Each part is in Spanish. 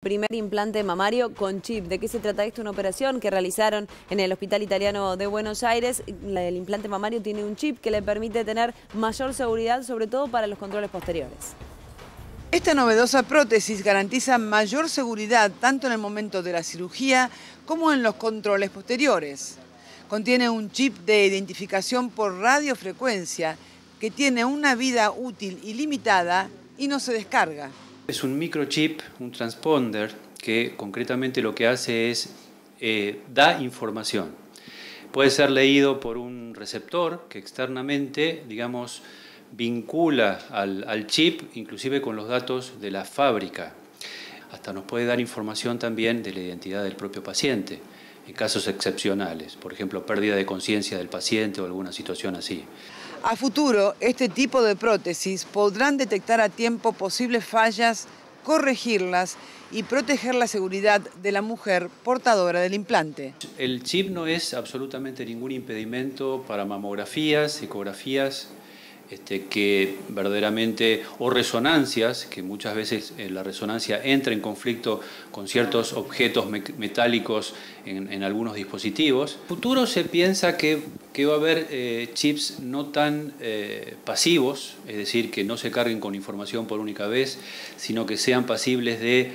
Primer implante mamario con chip. ¿De qué se trata esto? Una operación que realizaron en el Hospital Italiano de Buenos Aires. El implante mamario tiene un chip que le permite tener mayor seguridad, sobre todo para los controles posteriores. Esta novedosa prótesis garantiza mayor seguridad tanto en el momento de la cirugía como en los controles posteriores. Contiene un chip de identificación por radiofrecuencia que tiene una vida útil ilimitada y no se descarga. Es un microchip, un transponder, que concretamente lo que hace es eh, da información. Puede ser leído por un receptor que externamente, digamos, vincula al, chip, inclusive con los datos de la fábrica. Hasta nos puede dar información también de la identidad del propio paciente, en casos excepcionales, por ejemplo, pérdida de conciencia del paciente o alguna situación así. A futuro, este tipo de prótesis podrán detectar a tiempo posibles fallas, corregirlas y proteger la seguridad de la mujer portadora del implante. El chip no es absolutamente ningún impedimento para mamografías, ecografías, este, que verdaderamente, o resonancias, que muchas veces eh, la resonancia entra en conflicto con ciertos objetos metálicos en, algunos dispositivos. Futuro se piensa que, va a haber eh, chips no tan eh, pasivos, es decir, que no se carguen con información por única vez, sino que sean pasibles de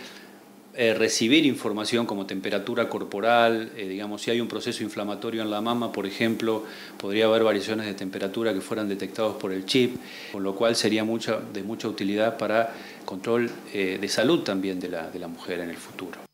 eh, recibir información como temperatura corporal, eh, digamos, si hay un proceso inflamatorio en la mama, por ejemplo, podría haber variaciones de temperatura que fueran detectados por el chip, con lo cual sería mucha, de mucha utilidad para control eh, de salud también de la, de la mujer en el futuro.